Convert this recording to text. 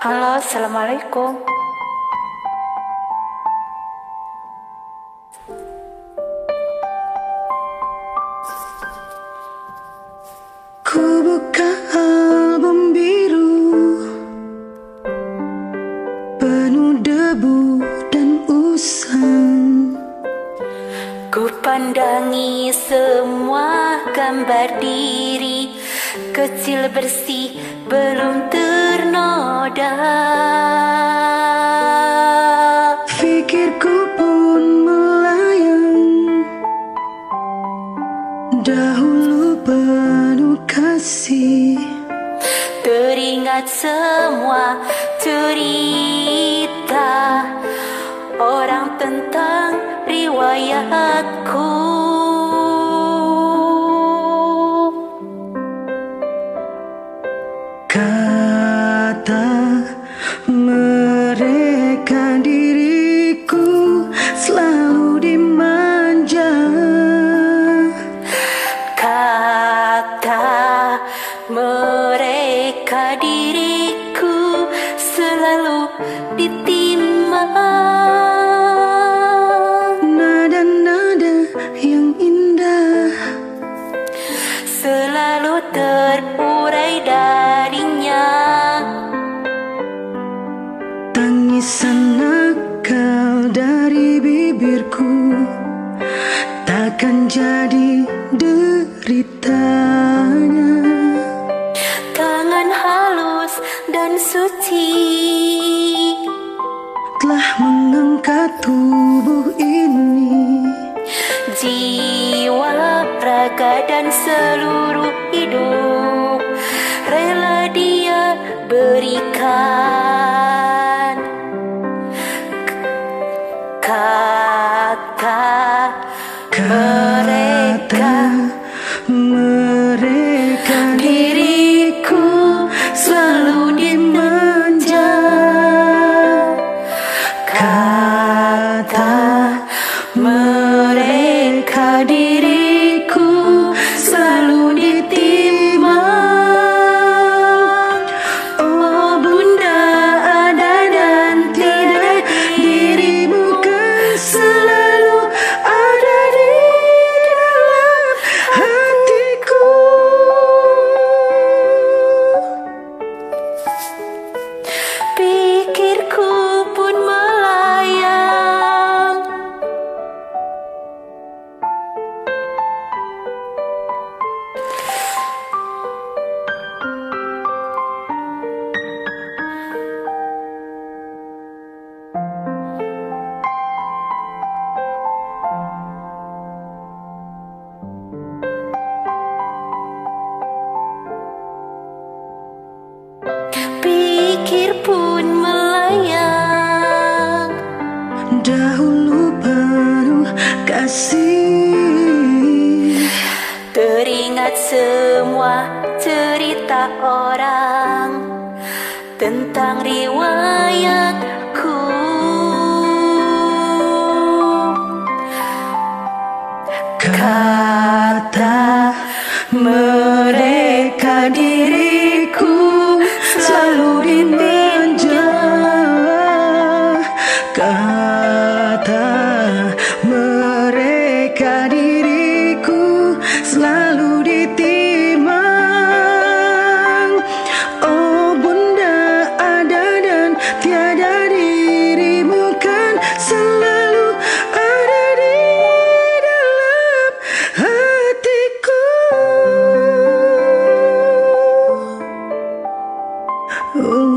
Halo, Assalamualaikum. Ku buka album biru Penuh debu dan usang Ku pandangi semua gambar diri Kecil bersih belum ternoda Fikirku pun melayang. Dahulu penuh kasih. Teringat semua cerita Orang tentang riwayatku mereka diriku selalu dimanja. Kata mereka diriku selalu ditimbang Nada-nada yang indah. Selalu terurai darinya dari bibirku Takkan jadi deritanya. Tangan halus dan suci Telah mengangkat tubuh ini. Jiwa, raga dan seluruh hidup Rela dia berikan Dahulu penuh kasih. Teringat semua cerita orang Tentang riwayatku. Kata Oh.